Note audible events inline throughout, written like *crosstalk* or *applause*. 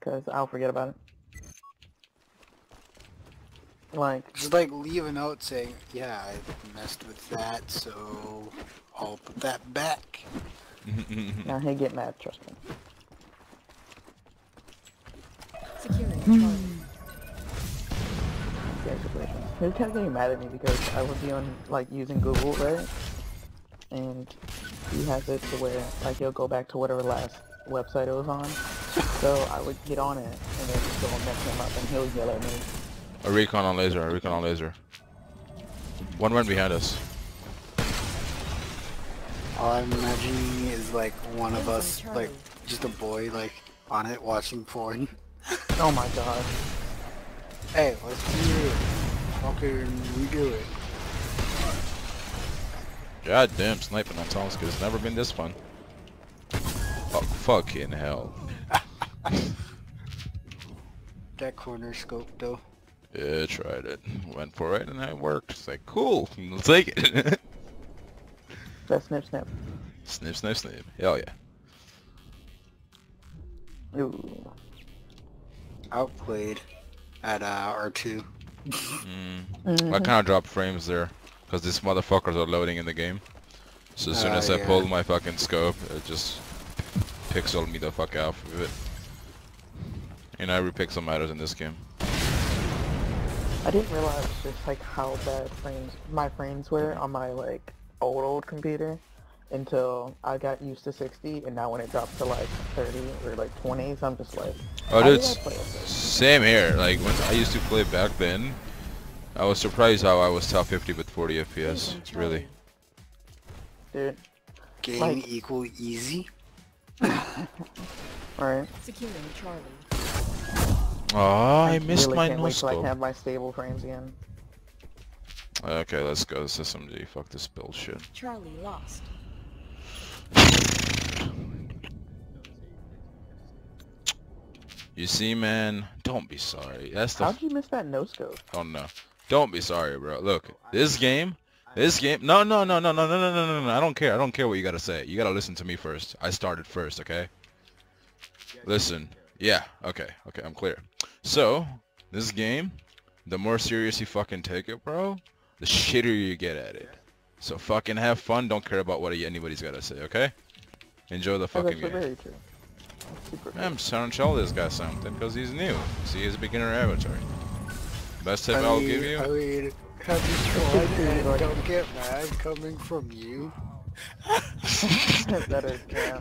because I'll forget about it. Like, Just like leave a note saying, yeah, I messed with that, so I'll put that back. *laughs* now he'll get mad, trust me. Securing *sighs* Charlie. Yeah, situation. He kept getting mad at me because I would be on, like, using Google, right? And he has it to where, like, he'll go back to whatever last website it was on. So I would get on it and then just go and mess him up and he'll yell at me. A recon on laser, a recon on laser. One run behind us. All I'm imagining is like one of us, like just a boy, like on it watching porn. *laughs* Oh my god. Hey, let's do it. Fucking redo it. God damn, sniping on Tomsk has never been this fun. Oh, fucking hell. That corner scope though. Yeah, tried it. Went for it and it worked. It's like, cool, we'll take it. *laughs* That snip snip. snip, snip, snip. Hell yeah. Ooh. Outplayed at uh, R2. Mm. Mhm. I kind of dropped frames there because these motherfuckers are loading in the game. So as soon Ah, as I yeah. pulled my fucking scope, it just pixeled me the fuck out of it. And every pixel matters in this game. I didn't realize just like how bad frames my frames were on my like old old computer until I got used to 60 and now when it drops to like 30 or like 20s I'm just like Oh, dude, did I play with this? same here. Like when I used to play back then, I was surprised how I was top 50 with 40 FPS. Really. dude Game Like- equal easy. *laughs* alright Securing Charlie. Oh, I missed really my can't no wait till I can have my stable frames again Okay, let's go. This SMG. Fuck this bullshit. Charlie lost. You see, man, don't be sorry. That's the. how'd you miss that no scope Oh no. Don't be sorry, bro. Look, this game, this game. No, no, no, no, no, no, no, no, no, no. I don't care. I don't care what you gotta say. You gotta listen to me first. I started first, okay? Listen. Yeah. Okay. Okay. I'm clear. So, this game, the more serious you fucking take it, bro, the shittier you get at it. So fucking have fun. Don't care about what anybody's gotta say, okay? Enjoy the fucking actually game. very I'm trying to tell this guy something because he's new. See, he's a beginner avatar. Best tip I'll give you. I mean, have you tried *laughs* and don't get mad coming from you? *laughs* *laughs* that is yeah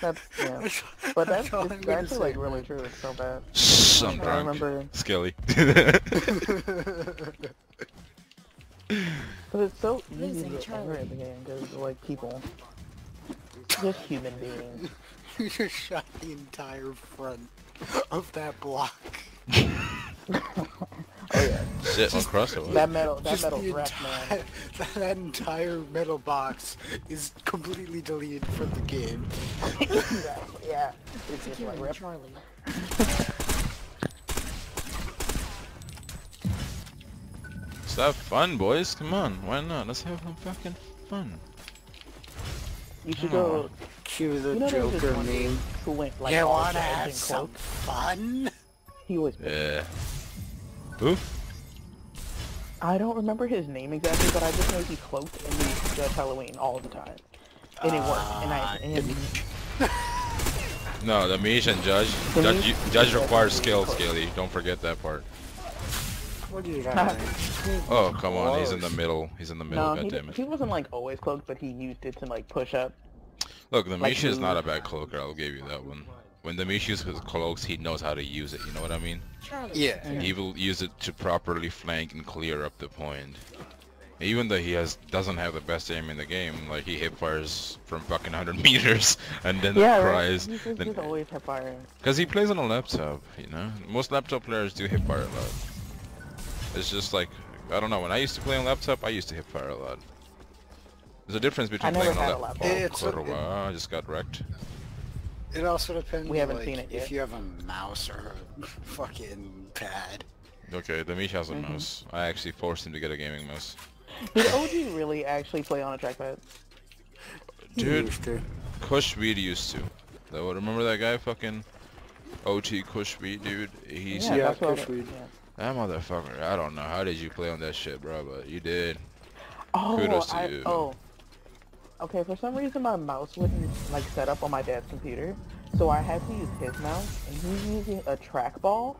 that's yeah *laughs* but that's all I'm it's gonna actually like really man. true it's so bad Shh, I'm I drunk. remember Skilly. *laughs* But it's so easy to get Charlie. angry at the game because like people, just human beings. *laughs* you just shot the entire front of that block. Oh yeah, Shit, on crossover. that metal, that Just metal the breath, entire, man. *laughs* that, that entire metal box is completely deleted from the game. exactly, yeah. It's just like rip. Charlie. Let's have fun, boys. Come on. Why not? Let's have some fucking fun. You should Come on. go. Cue the You know Joker one meme. who went like you wanna have and some cloak. fun? He was. Yeah. Who? I don't remember his name exactly, but I just know he cloaked and he Judge Halloween all the time, and it worked. And I Ah, and *laughs* *laughs* No, the Mish and Judge. The Judge, Mish- you, Judge requires skill, Scaly. Don't forget that part. What do you *laughs* have? Oh, come on. He's in the middle. He's in the middle. no, God he, damn it. he wasn't like always cloaked, but he used it to like push up. Look, the like Mish is not a bad cloaker. I'll give you that one. When the Mish uses his cloaks, he knows how to use it. You know what I mean? Charlie. Yeah. He will use it to properly flank and clear up the point. Even though he has doesn't have the best aim in the game, like he hip fires from fucking 100 *laughs* meters and then Yeah, right. cries. He's just, then- he's always hip firing. Because he plays on a laptop, you know? Most laptop players do hip fire a lot. It's just like, I don't know, when I used to play on laptop, I used to hip fire a lot. There's a difference between never playing on a a laptop. laptop. Oh, It's a- quarter I just got wrecked. It also depends. We haven't like, seen it yet. If you have a mouse or a *laughs* fucking pad. Okay, the Mish has a Mhm. mouse. I actually forced him to get a gaming mouse. Did OG really actually play on a trackpad? Dude, Used to. Kush Weed used to. Though, remember that guy fucking OT Kushby, dude. He's yeah, Yeah, that's what Kushweed. yeah. that motherfucker. I don't know how did you play on that shit, bro, but you did. Oh, Kudos to I, you. oh. Okay, for some reason my mouse wouldn't like set up on my dad's computer, so I had to use his mouse, and he's using a trackball.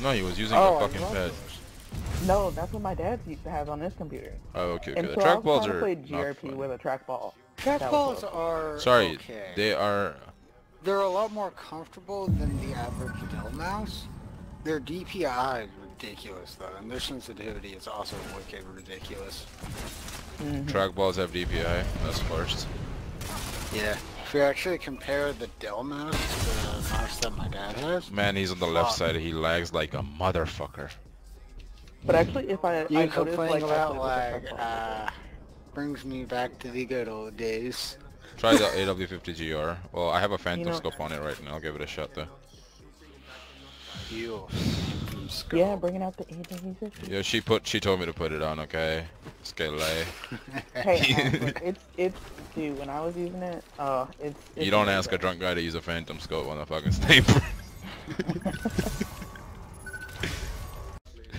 No, he was using Oh, a I fucking love pad. those. No, that's what my dad used to have on his computer. Oh, okay, okay. And The so I was trackballs to are play not GRP with a trackball. Trackballs are Sorry, okay. they are. They're a lot more comfortable than the average Dell mouse. Their DPI is ridiculous though, and their sensitivity is also wicked ridiculous. Mhm. Trackballs have DPI. That's first. Yeah. If you actually compare the Dell mouse to the mouse that my dad has, Man, he's on the left Fuck. side. He lags like a motherfucker. But actually, if I, you I noticed, complain like, about lag, with the trackball- uh, brings me back to the good old days. Try the AW50GR. Well, I have a phantom know- scope on it right now. I'll give it a shot though. You. Yeah, bringing out the AW50. Yeah, she put. She told me to put it on. Okay. Scale. *laughs* Hey, um, *laughs* it's it's dude. When I was using it, uh, it's. it's You don't ask a drunk guy to use a phantom scope on a fucking sniper. *laughs*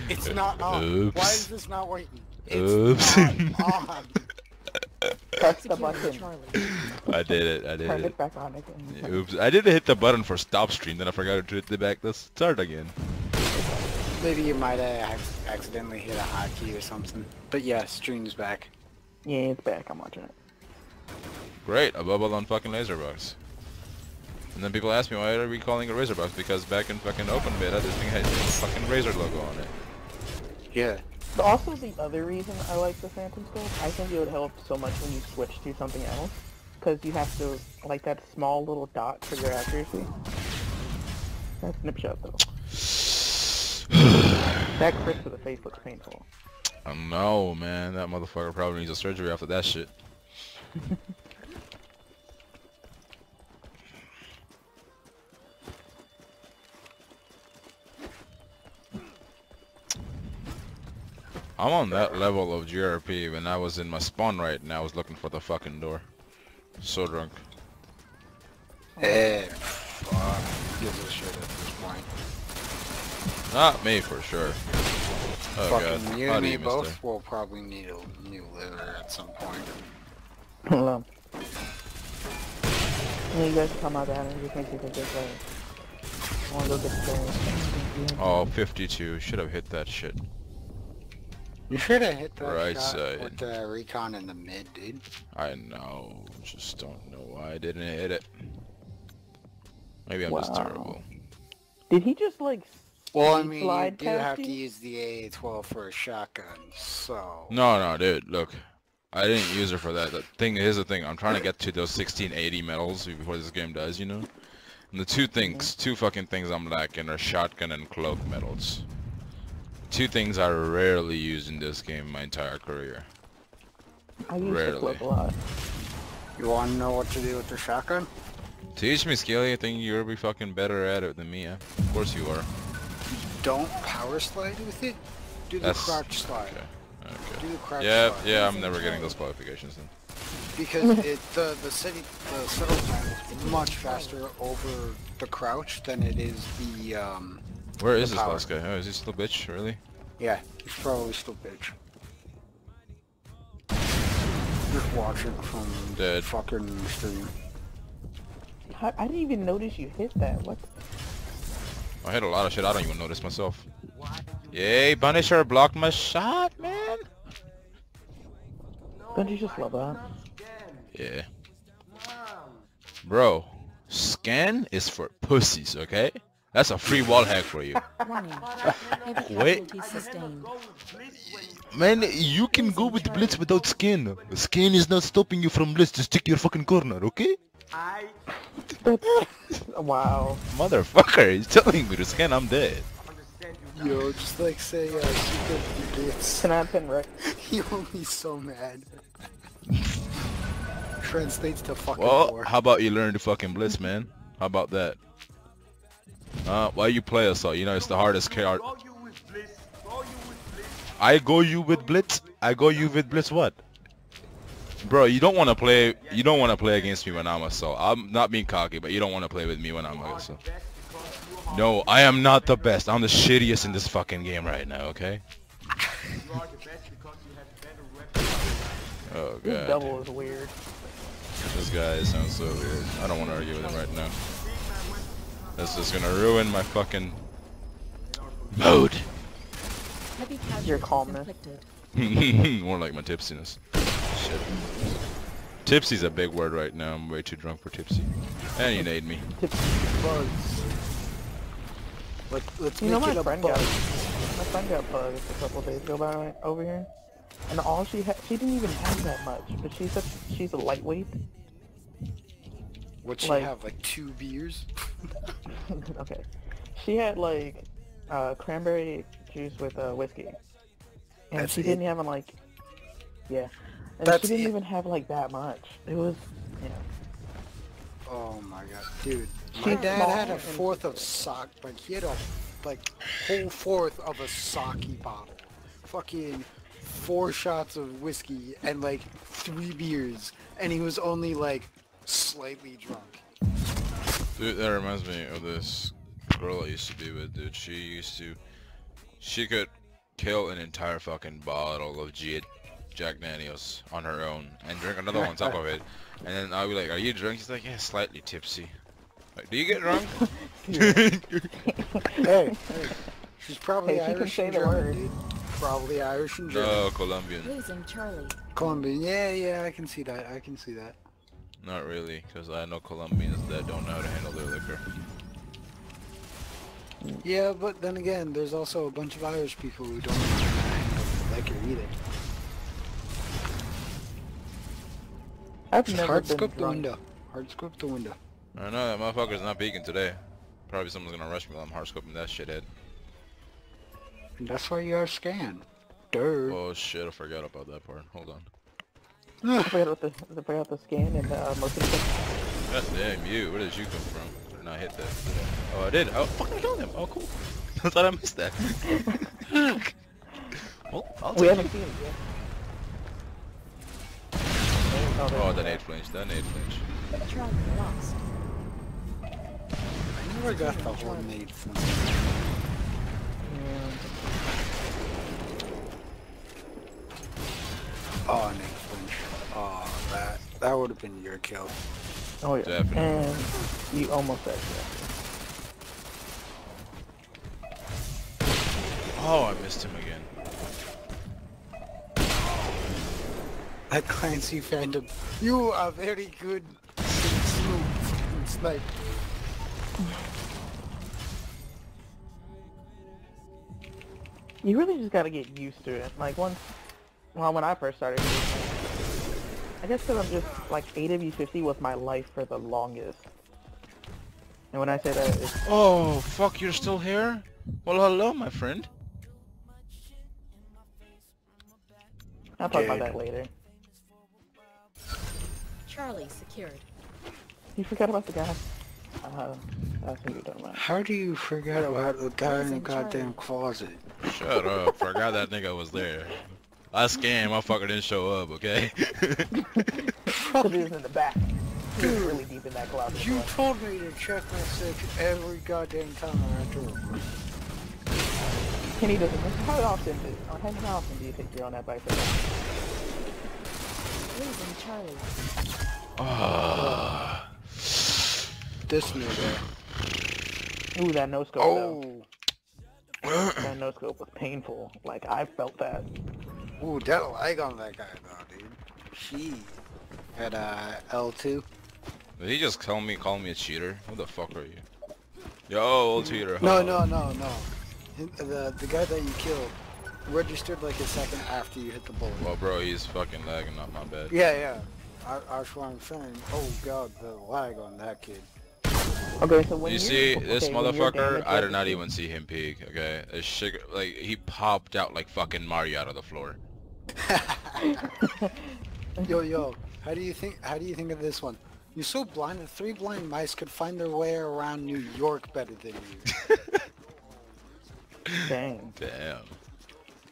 It's not on. Oops. Why is this not working? Oops. It's not on. Press the button. I did it. I did Turn it. it back on again. Oops. I didn't hit the button for stop stream. Then I forgot to hit the back. Let's start again. Maybe you might have accidentally hit a hotkey or something. But yeah, stream's back. Yeah, it's back. I'm watching it. Great. A bubble on fucking Laserbox. And then people ask me why are we calling it Razorbox? Because back in fucking open beta, this thing had a fucking Razor logo on it. Yeah. But also the other reason I like the Phantom Scope, I think it would help so much when you switch to something else. Because you have to, like that small little dot for your accuracy. That snapshot though. That crit to the face looks painful. I know, man. That motherfucker probably needs a surgery after that shit. I'm on that level of GRP when I was in my spawn right and I was looking for the fucking door. So drunk. Eh, fuck. Gives a shit at this point. Not me for sure. Oh Fucking god. you How and do me you miss both that? will probably need a new liver at some point. Hello. And you guys come out and you think you can just like, I wanna go get the Oh, 52. Should have hit that shit. You should have hit that Right shot side. with the recon in the mid, dude. I know. Just don't know why I didn't hit it. Maybe I'm just terrible. Did he just like Well, I Speed mean, you slide do have to use the AA-12 for a shotgun, so... No, no, dude. Look, I didn't use it for that. The thing here's the thing. I'm trying to get to those 1680 medals before this game does, you know. And the two things, mm-hmm. two fucking things I'm lacking are shotgun and cloak medals. Two things I rarely use in this game my entire career. I use the Rarely. clip a lot. You want to know what to do with the shotgun? Teach me, Skelly. I think you'll be fucking better at it than me. Yeah? Of course you are. Don't power slide with it. Do the That's crouch slide. okay. Okay. Do the crouch Yeah, slide. yeah. I'm never getting those qualifications then. Because *laughs* it, the the city the settle time is much faster over the crouch than it is the um. Where is The this power. last guy? Oh, is he still bitch? Really? Yeah, he's probably still bitch. Just watching from Dead. fucking stream. I, I didn't even notice you hit that. What? I hit a lot of shit. I don't even notice myself. Yay, Punisher blocked my shot, man. Don't you just love that? Yeah. Bro, scan is for pussies, okay? That's a free wall hack for you. *laughs* Wait. Man, you can go with Blitz without skin. Skin is not stopping you from Blitz. Just stick your fucking corner, okay? That's, *laughs* wow. Motherfucker, he's telling me to scan, I'm dead. Yo, just like say uh, super bits. Can I pin right? *laughs* You'll be so mad. *laughs* Translates to fucking Well, war. how about you learn to fucking Blitz, man? How about that? Uh, why you play us assault? You know, it's the hardest card. I go you with Blitz? I go you with Blitz what? Bro, you don't want to play. You don't want to play against me when I'm assault. I'm not being cocky, but you don't want to play with me when I'm assault. No, I am not the best. I'm the shittiest in this fucking game right now, okay? Oh This god. double is weird. This guy sounds so weird. I don't want to argue with him right now. This is gonna ruin my fucking mode. Heavy Your casualties calmness. *laughs* More like my tipsiness. Shit. Tipsy's a big word right now. I'm way too drunk for tipsy. And you need me. Tip- Buzz. Let, let's You know my friend buzz. got my friend got bugged a couple days ago by right over here, and all she had she didn't even have that much, but she's such she's a lightweight. What she like- have, like two beers? *laughs* okay, she had like uh, cranberry juice with uh, whiskey, and That's she it? didn't even like yeah, and That's she didn't it? even have like that much. It was yeah. Oh my god, dude. She's My dad had a fourth of sock, like he had a like whole fourth of a sake bottle. Fucking four shots of whiskey and like three beers, and he was only like slightly drunk. Dude, that reminds me of this girl I used to be with, dude. She used to... She could kill an entire fucking bottle of G Jack Daniels on her own and drink another one on top of it. And then I'll be like, are you drunk? She's like, yeah, slightly tipsy. Like, do you get drunk? *laughs* Hey, *laughs* hey. She's probably Hey, she Irish and German, word. dude. Probably Irish and German. no, Colombian. Losing Charlie. Colombian, yeah, yeah, I can see that. I can see that. Not really, because I know Colombians that don't know how to handle their liquor. Yeah, but then again, there's also a bunch of Irish people who don't know how to handle liquor either. I've Just never hard been scope the window. Hard scope the window. I know that motherfucker's not peeking today. Probably someone's gonna rush me while I'm hard hardscoping that shithead. And that's why you are scanned. Dirt. Oh shit, I forgot about that part. Hold on. *sighs* I forgot about the I forgot the scan and uh, motion. sensor. God damn you, where did you come from? I did not hit that. Oh, I did. Oh, fucking killed him. Oh, cool. *laughs* I thought I missed that. *laughs* *laughs* well, I'll We haven't it. seen it yet. Oh, that nade flinch. That nade flinch. Charlie lost. I never got the whole nade from Oh, nade flinch. Oh, that that would have been your kill. Oh yeah. Definitely. And you almost said yeah. Oh, I missed him again. That Clancy Phantom. You are very good snipe. You really just gotta get used to it. Like once, well, when I first started, I guess because I'm just like AW50 was my life for the longest. And when I say that, it's, Oh, fuck, you're still here? Well, hello, my friend. I'll talk about that later. Charlie secured. You forgot about the guy. Uh, that's who you're talking about. How do you forget about the guy in the goddamn Charlie. closet? Shut up. Forgot that nigga was there. Last game, motherfucker didn't show up, okay? Because he was in the back. He was really deep in that closet. You boy. told me to check my stick every goddamn time I enter a. Kenny doesn't. How often do? How how often do you think you're on that bicycle? Losing Charlie. Ah. This nigga. Ooh, that no scope. though. Oh. That no scope was painful. Like I felt that. Ooh, that leg on that guy though, dude. She at uh L2. Did he just call me call me a cheater? Who the fuck are you? Yo, old cheater. No, no, no, no. The the guy that you killed registered like a second after you hit the bullet. Well, bro, he's fucking lagging, not my bad. Yeah, yeah. I, that's what I'm saying. Oh god, the lag on that kid. Okay, so when You you're- see, this okay, when you're motherfucker, I did not even see him peek, okay? This shit, like, he popped out like fucking Mario out of the floor. *laughs* Yo, yo. How do you think? How do you think of this one? You're so blind that three blind mice could find their way around New York better than you. *laughs* Dang. Damn.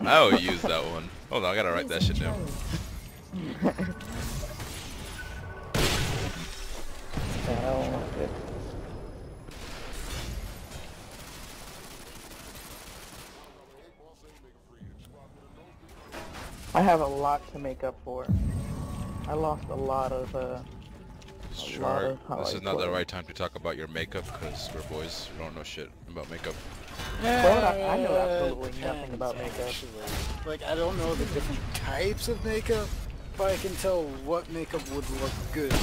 I will use that one. Hold on, I gotta write that shit down. *laughs* I. I have a lot to make up for. I lost a lot of, uh... Sure, this is not the right time to talk about your makeup, because we're boys, we don't know shit about makeup. Well, I, I know absolutely uh, nothing about makeup. Like, I don't know the different types of makeup, but I can tell what makeup would look good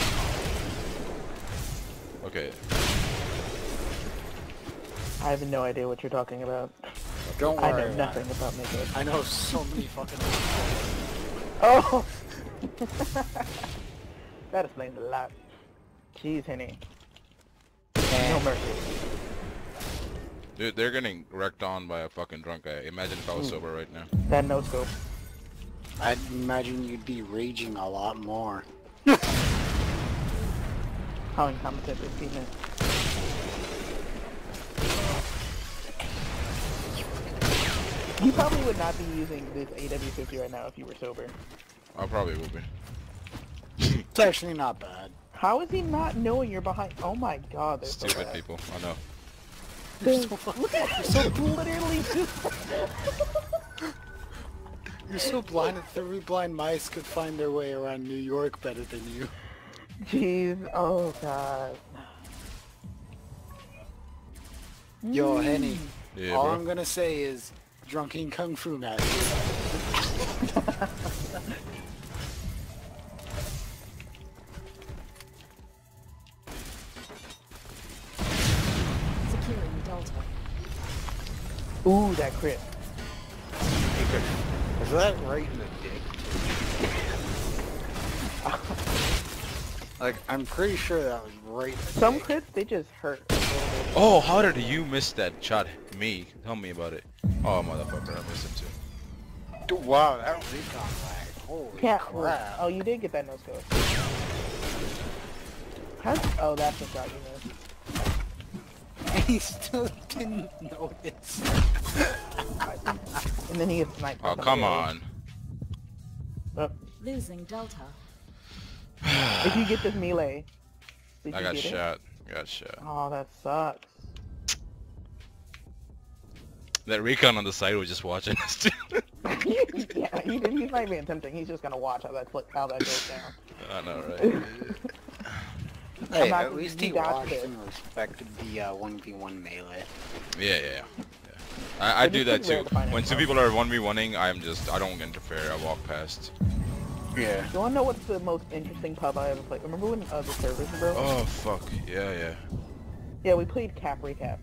Okay. I have no idea what you're talking about. Don't worry. I know nothing it. about makeup. I know so many fucking. Oh! *laughs* that explains a lot. Jeez, Henny. No mercy. Dude, they're getting wrecked on by a fucking drunk guy. Imagine if I was Ooh. sober right now. That no scope. I'd imagine you'd be raging a lot more. *laughs* How incompetent this team is. You probably would not be using this AW50 right now if you were sober. I probably would be. It's actually not bad. How is he not knowing you're behind? Oh my god, they're so Stupid bad. people. I know. They're- so fucking- *laughs* Look at that, you're so literally just *laughs* You're so blind that three blind mice could find their way around New York better than you. Jeez, oh god. Yo, mm. Henny, Yeah, all bro. I'm gonna say is drunken kung fu master. Securing Delta. Ooh, that crit. Is that right in the like, I'm pretty sure that was right Some dick. crits, they just hurt. Oh, how did you miss that shot? Me. Tell me about it. Oh, motherfucker, I missed him too. Dude, Wow, that recon lag. Holy Yeah. crap. Oh, you did get that no scope. How? Oh, that's the shot you missed. he still didn't notice. And then he gets sniped. Oh, come on. Oh, Losing Delta. *sighs* if you get this melee. I got get it? shot. I got shot. Oh, that sucks. That recon on the side was just watching us too. *laughs* *laughs* yeah, he, he's not even attempting. He's just gonna watch how that fl- how that goes down. I know, right? *laughs* Hey, not- at least you he got watched this. and respected the uh, 1v1 melee. Yeah, yeah, yeah. yeah. I, I do that too. to When two people are 1v1ing, I'm just, I don't interfere. I walk past. Yeah. You wanna know what's the most interesting pub I ever played? Remember when uh, the servers broke? Oh, fuck. Yeah, yeah. Yeah, we played Cap Recap.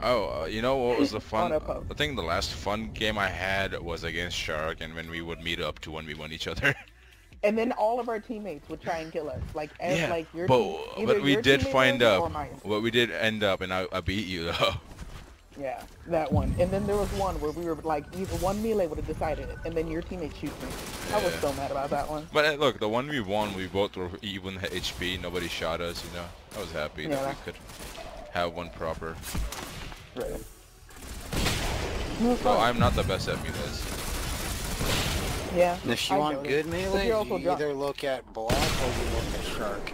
Oh, uh, you know what was the *laughs* fun? On a pub. I think the last fun game I had was against Shark, and when we would meet up to 1v1 each other. *laughs* And then all of our teammates would try and kill us. Like, as, yeah, like your but, team, but we did find up. What we did end up, and I, I beat you though. *laughs* Yeah, that one. And then there was one where we were like, either one melee would have decided it, and then your teammate shoots me. I was so mad about that one. But uh, look, the one we won, we both were even HP. Nobody shot us. You know, I was happy that Yeah. we could have one proper. Right. It was Well, fun. I'm not the best at melees. Yeah. If you I want good melee, you're you also drunk. either look at Block or you look at Shark.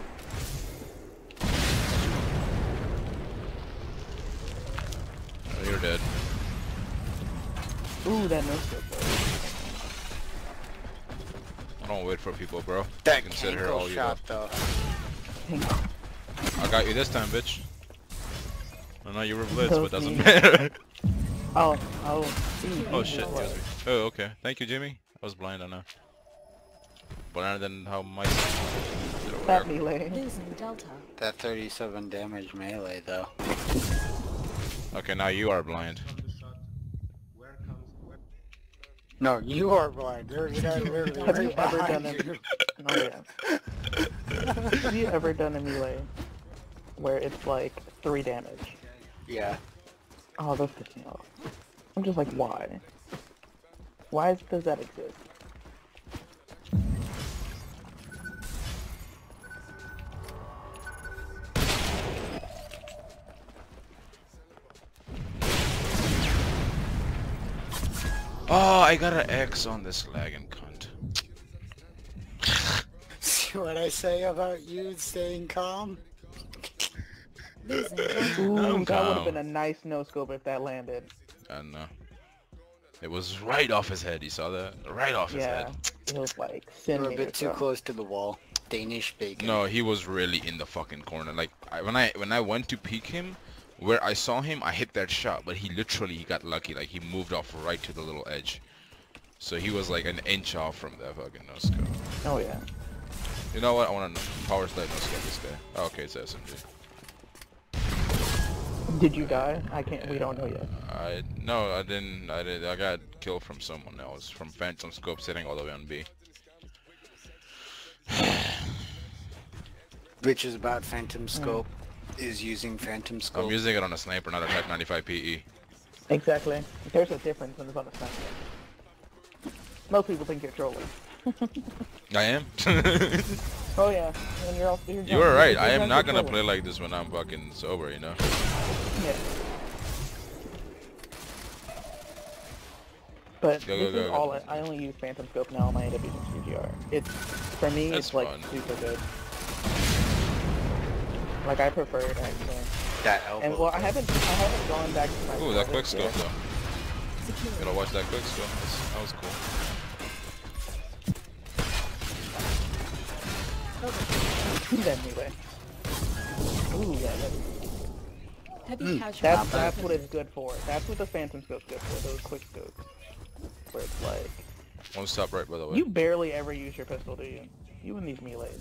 Ooh, that no scope though. I don't wait for people, bro. That Consider Kenko all you shot though. I got you this time, bitch. I know you were blitz, but doesn't matter. *laughs* Oh, oh. see, oh shit, know what? excuse me. Oh, okay. Thank you, Jimmy. I was blind, I know. Blinder than how my did over That there. melee. Losing Delta. That 37 damage melee though. Okay, now you are blind. No, you are blind. There's a guy literally Have you ever done you. Oh yeah. Have you ever done a melee where it's like three damage? Yeah. Oh, those piss me off. I'm just like, why? Why does that exist? Oh, I got an X on this lagging cunt. *laughs* See what I say about you staying calm? *laughs* Ooh, I'm that would have been a nice no scope if that landed. I know. It was right off his head. You saw that? Right off his Yeah, head. it was like We're a bit too close to the wall. Danish bacon. No, he was really in the fucking corner. Like I, when I when I went to peek him, where I saw him, I hit that shot, but he literally he got lucky. Like he moved off right to the little edge. So he was like an inch off from that fucking no scope. Oh yeah. You know what? I want to power slide no scope this guy. Oh, okay, it's SMG. Did you die? I can't. We don't know yet. I no, I didn't. I did. I got killed from someone else from Phantom Scope sitting all the way on B. Which is about Phantom Scope. Mm. Is using Phantom Scope. I'm using it on a sniper, not a Type 95 PE. Exactly. There's a difference when it's on the sniper. Most people think you're trolling. I am. *laughs* Oh yeah, and you're also you're you drunk. were right. You're I am not gonna play like this when I'm fucking sober. You know. Yeah. But Go, this go, is go, all go. I, I only use Phantom Scope now on my AWS GTR. It's for me, That's it's like fun. super good. Like I prefer it actually. that elbow. And well, I haven't I haven't gone back to my. Ooh, that quick scope yet. though. Secure. Gotta watch that quick scope. That's, that was cool. Anyway. Ooh yeah, that, Heavy Mm, casualty. that's that's what it's good for. That's what the Phantom Scope's good for. Those quick scopes, where it's like One stop right by the way. you barely ever use your pistol, do you? You and these melees.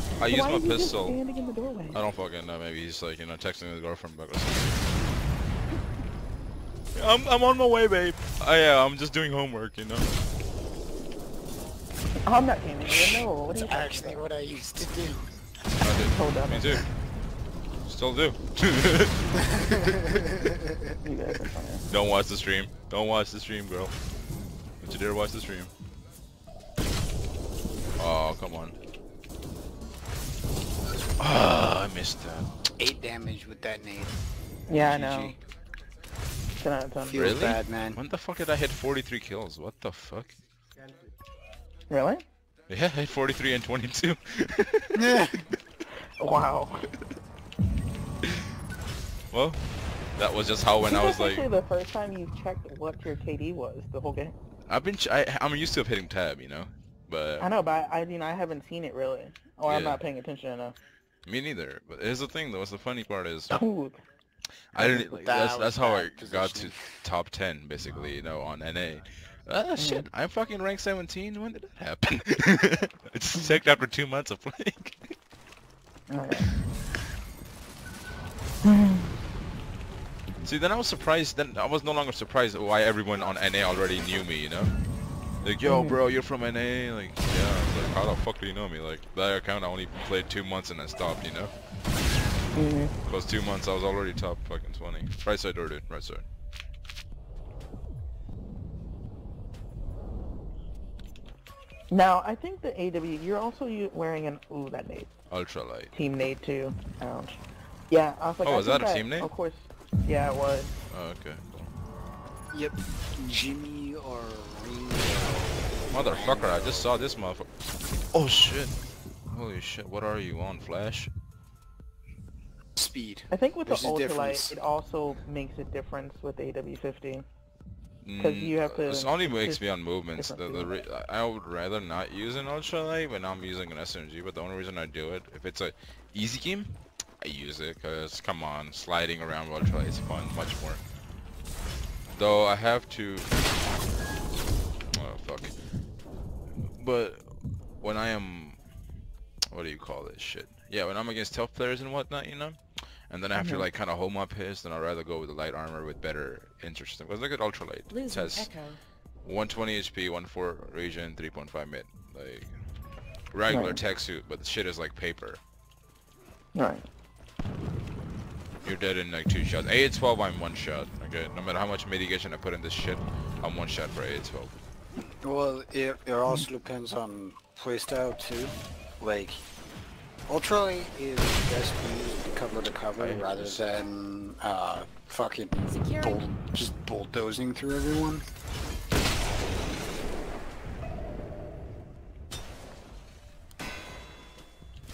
*laughs* I use my are you just pistol. standing in the doorway? I don't fucking know. Maybe he's like, you know, texting his girlfriend back or something. I'm, I'm on my way, babe. I, yeah, I'm just doing homework, you know. I'm not gaming you. No. What are That's you actually what I used to do. I did. Hold on. Me too. Still do. *laughs* *laughs* You guys are funny. Don't watch the stream. Don't watch the stream, girl. Don't you dare watch the stream. Oh, come on. Ah, I missed that. Eight damage with that nade. Yeah, I know. Ten out of ten. Feels Really? bad, man. When the fuck did I hit 43 kills? What the fuck? Really? Yeah, I hit 43 and 22. *laughs* Wow. well, that was just how when I was like, actually the first time you checked what your KD was the whole game. I've been, ch- I, I'm used to hitting tab, you know, but I know, but I, I mean, I haven't seen it really, or I'm not paying attention enough. Me neither. But here's the thing, though. What's the funny part is, Ooh, I didn't. Like, That that's that's how I bad got to top 10, basically, you know, on NA. Ah, Mm-hmm. shit, I'm fucking rank 17. When did that happen? *laughs* I just checked after two months of playing. See, then I was surprised. Then I was no longer surprised why everyone on NA already knew me. You know, like, yo, Mhm. bro, you're from NA. Like, yeah. I was like, how the fuck do you know me? Like, that account I only played two months and then stopped. You know, Mhm. cause two months I was already top fucking 20. Right side door, dude. Right side. Now, I think the AW, you're also wearing an, ooh, that nade. Ultralight. Team nade too. Ouch. Yeah, I was like, Oh, I is that think a team nade? Of course. Yeah, it was. Oh, okay. Yep. Jimmy or Ringo. Motherfucker, I just saw this motherfucker. Oh shit. Holy shit, what are you on, Flash? Speed. I think with There's the a ultralight, it also makes a difference with the AW50. 'Cause you have to mm, It only makes me on movements. The, the re I would rather not use an ultralight when I'm using an SMG, but the only reason I do it, if it's a easy game, I use it, cause come on, sliding around with ultralight is fun, much more. Though I have to, fuck. But when I am, what do you call this shit? Yeah, when I'm against tough players and whatnot, you know, and then I have to like kind of hold my piss, then I'd rather go with the light armor with better interesting. Because look at ultralight. It Losing has Echo. 120 HP, 1.4 regen, 3.5 mid. Like regular Right. tech suit, but the shit is like paper. Right. You're dead in like two shots. 8 12 I'm one shot. Okay, no matter how much mitigation I put in this shit, I'm one shot for 8 12. Well, it, it also depends on playstyle too. Like, Ultralight is best used to cover to cover I rather than uh, fucking Securing. bull, just bulldozing through everyone.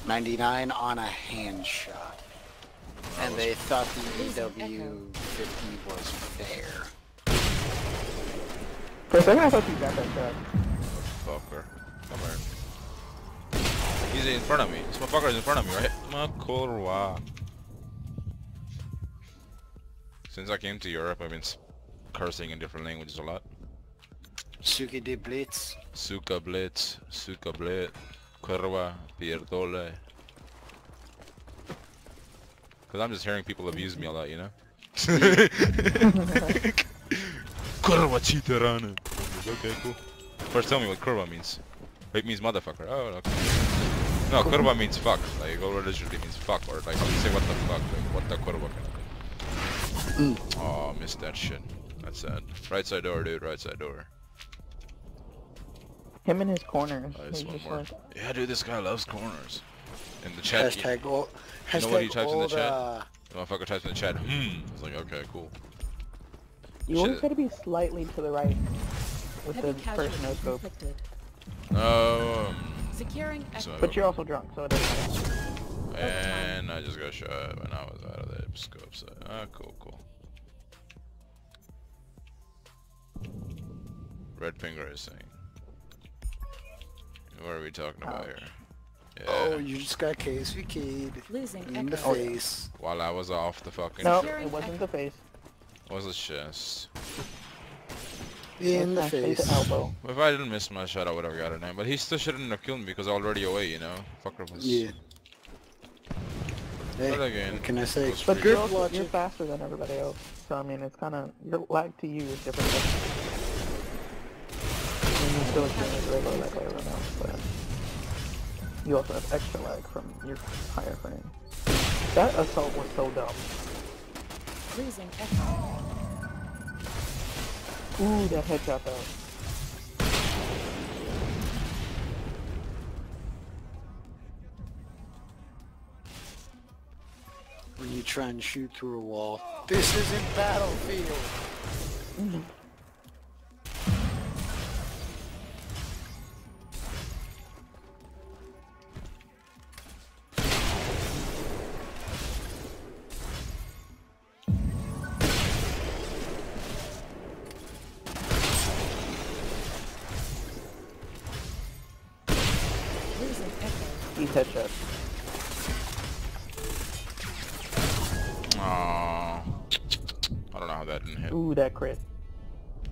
Ninety-nine on a hand shot, and they thought the Losing AW50 was fair. For a second I thought you got that shot. Fucker. Come here. He's in front of me. This motherfucker is in front of me, right? Makurwa. Since I came to Europe, I've been cursing in different languages a lot. Suki de Blitz. Suka blitz, suka blit, kurwa, pierdole. Cause I'm just hearing people abuse me a lot, you know? *laughs* *laughs* kurwa chitarana. Okay, cool. First tell me what kurwa means. It means motherfucker. Oh, okay. No, kurwa means fuck. Like, or literally means fuck. Or like, you say what the fuck. Like, what the kurwa kind of thing. Oh, missed that shit. That's sad. Right side door, dude. Right side door. Him in his corners. Oh, there's one more. like, Yeah, dude, this guy loves corners. In the chat, he- Hashtag all. You know what he types in the chat? uh, the motherfucker types in the chat, hmm. I was like, okay, cool. You always Shit. gotta be slightly to the right with Heavy the first no scope. inflicted. Um, Securing so, But you're also drunk, so it doesn't matter. and I just got shot when I was out of the scope. So, ah, cool, cool. Red finger is saying. What are we talking about Oh. here? Yeah. Oh, you just got KSVK'd Losing in the face. While I was off the fucking No, Securing it wasn't the face. Was the chest. In It the face. Elbow. If I didn't miss my shot, I would have got it. But he still shouldn't have killed me because I was already away, you know? Fucker was. Yeah. Hey, But again, what can I say? But free. you're, Good also, you're faster than everybody else. So I mean, it's kind of your lag to you is different. I mean, you still experience regular lag like everyone else, but you also have extra lag from your higher frame. That assault was so dumb. Losing echo. Ooh, that headshot though. When you try and shoot through a wall. This isn't Battlefield. Mm-hmm. These headshots. Aww. I don't know how that didn't hit. Ooh, that crit.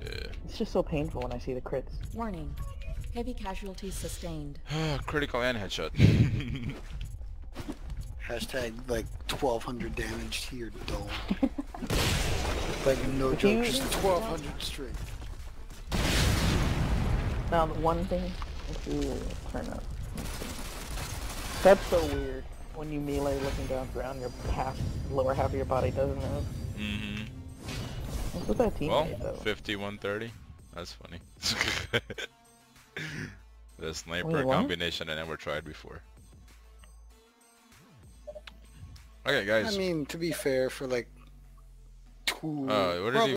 Yeah. It's just so painful when I see the crits. Warning. Heavy casualties sustained. *sighs* Critical and headshot. *laughs* Hashtag like 1200 damage to your dome. *laughs* like no If joke, just 1200 straight. Now, the one thing, if you turn up, that's so weird. When you melee looking down to the ground, your half, lower half of your body doesn't move. mm-hmm. What's with that Well, teammate though? 5130. That's funny. *laughs* the sniper Wait, combination I never tried before. Okay, guys. I mean, to be fair, for like two, Uh, what is he probably